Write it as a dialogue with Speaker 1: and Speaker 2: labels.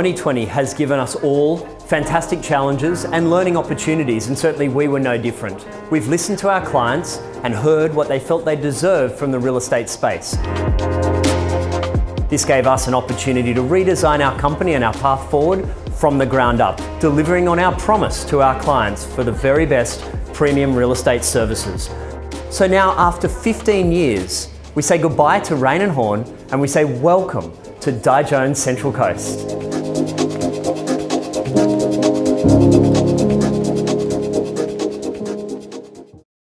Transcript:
Speaker 1: 2020 has given us all fantastic challenges and learning opportunities, and certainly we were no different. We've listened to our clients and heard what they felt they deserved from the real estate space. This gave us an opportunity to redesign our company and our path forward from the ground up, delivering on our promise to our clients for the very best premium real estate services. So now, after 15 years, we say goodbye to Raine and Horne and we say welcome to Di Jones Central Coast. Thank you.